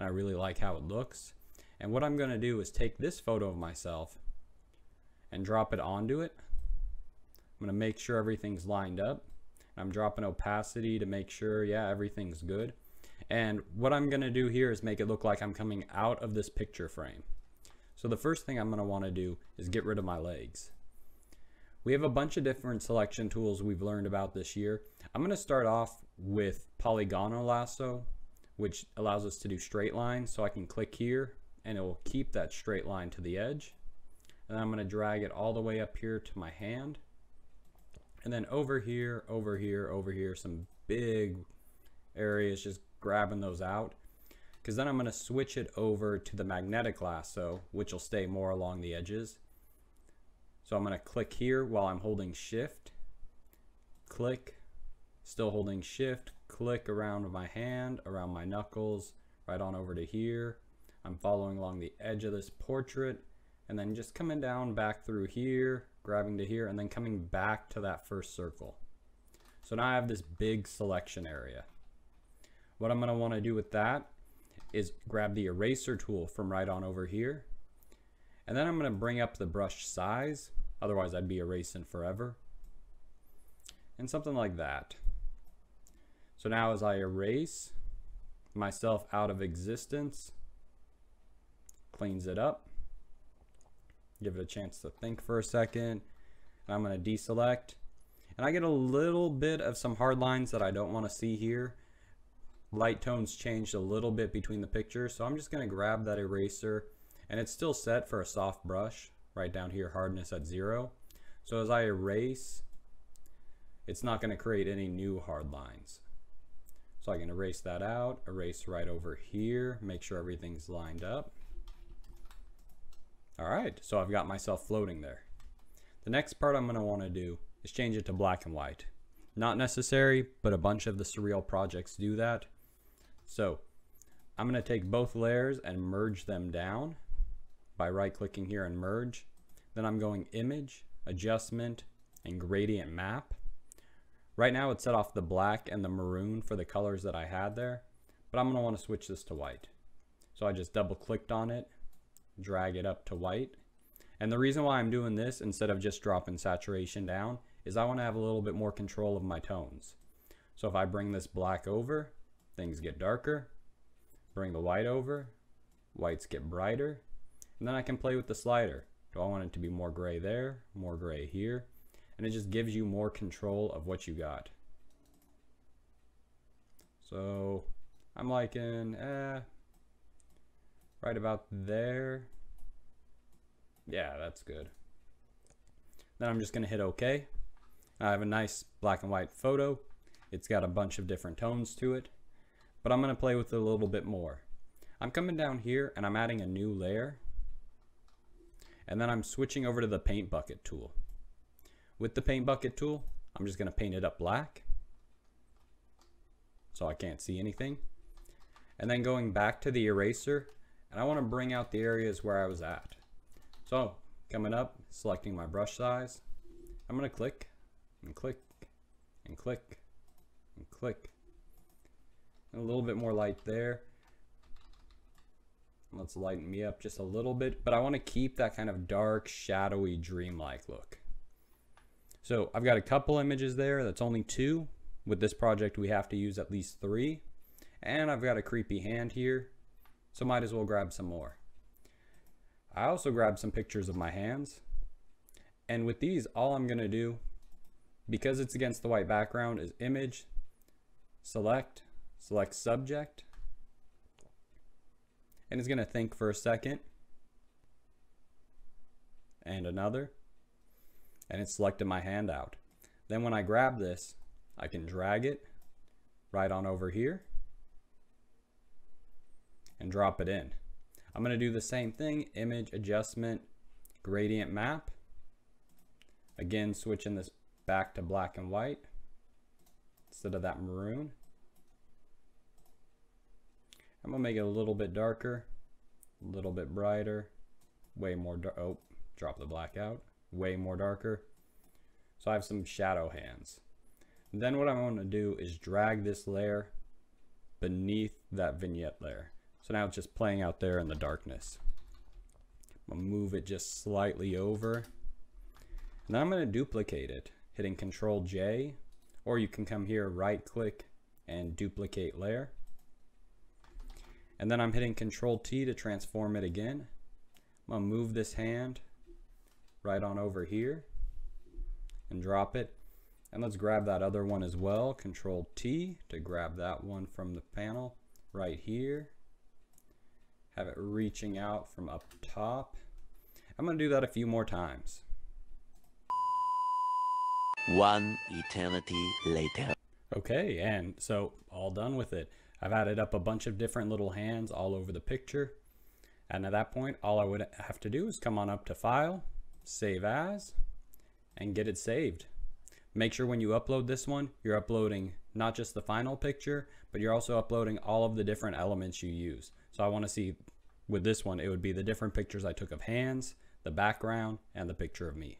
and I really like how it looks. And what I'm going to do is take this photo of myself and drop it onto it. I'm going to make sure everything's lined up. I'm dropping opacity to make sure, yeah, everything's good. And what I'm going to do here is make it look like I'm coming out of this picture frame. So the first thing I'm going to want to do is get rid of my legs. We have a bunch of different selection tools we've learned about this year. I'm going to start off with polygonal lasso, which allows us to do straight lines. So I can click here and it will keep that straight line to the edge. And I'm going to drag it all the way up here to my hand. And then over here, over here, over here, some big areas, just grabbing those out. Because then I'm going to switch it over to the magnetic lasso, which will stay more along the edges. So I'm going to click here while I'm holding shift, click, still holding shift, click around my hand, around my knuckles, right on over to here. I'm following along the edge of this portrait and then just coming down back through here, grabbing to here, and then coming back to that first circle. So now I have this big selection area. What I'm going to want to do with that is grab the eraser tool from right on over here. And then I'm going to bring up the brush size. Otherwise, I'd be erasing forever. And something like that. So now as I erase myself out of existence, cleans it up. Give it a chance to think for a second. And I'm going to deselect. And I get a little bit of some hard lines that I don't want to see here. Light tones changed a little bit between the pictures. So I'm just going to grab that eraser. And it's still set for a soft brush. Right down here, hardness at zero. So as I erase, it's not going to create any new hard lines. So I can erase that out, erase right over here, make sure everything's lined up. All right, so I've got myself floating there. The next part I'm gonna wanna do is change it to black and white. Not necessary, but a bunch of the Surreal projects do that. So I'm gonna take both layers and merge them down by right clicking here and merge. Then I'm going image, adjustment, and gradient map. Right now it's set off the black and the maroon for the colors that I had there, but I'm gonna wanna switch this to white. So I just double clicked on it drag it up to white. And the reason why I'm doing this instead of just dropping saturation down is I want to have a little bit more control of my tones. So if I bring this black over, things get darker. Bring the white over, whites get brighter. And then I can play with the slider. Do I want it to be more gray there, more gray here? And it just gives you more control of what you got. So I'm liking, eh, right about there. Yeah, that's good. Then I'm just going to hit OK. I have a nice black and white photo. It's got a bunch of different tones to it, but I'm going to play with it a little bit more. I'm coming down here and I'm adding a new layer, and then I'm switching over to the paint bucket tool. With the paint bucket tool, I'm just going to paint it up black so I can't see anything. And then going back to the eraser, and I want to bring out the areas where I was at. So coming up, selecting my brush size, I'm going to click and click and click and click. And a little bit more light there. Let's lighten me up just a little bit, but I want to keep that kind of dark, shadowy, dreamlike look. So I've got a couple images there. That's only two. With this project, we have to use at least three. And I've got a creepy hand here. So might as well grab some more. I also grabbed some pictures of my hands. And with these, all I'm gonna do, because it's against the white background, is image, select, select subject, and it's gonna think for a second, and another, and it's selected my hand out. Then when I grab this, I can drag it right on over here, and drop it in. I'm going to do the same thing, image adjustment, gradient map. Again, switching this back to black and white instead of that maroon. I'm to make it a little bit darker, a little bit brighter, way more dark. Oh, drop the black out, way more darker. So I have some shadow hands. And then what I'm going to do is drag this layer beneath that vignette layer. So now it's just playing out there in the darkness. I'm gonna move it just slightly over. And then I'm gonna duplicate it, hitting Control J, or you can come here, right click and duplicate layer. And then I'm hitting Control T to transform it again. I'm gonna move this hand right on over here and drop it. And let's grab that other one as well. Control T to grab that one from the panel right here. Have it reaching out from up top. I'm gonna do that a few more times. One eternity later. Okay, and so all done with it. I've added up a bunch of different little hands all over the picture. And at that point, all I would have to do is come on up to File, Save As, and get it saved. Make sure when you upload this one, you're uploading not just the final picture, but you're also uploading all of the different elements you use. So I want to see with this one, it would be the different pictures I took of hands, the background, and the picture of me.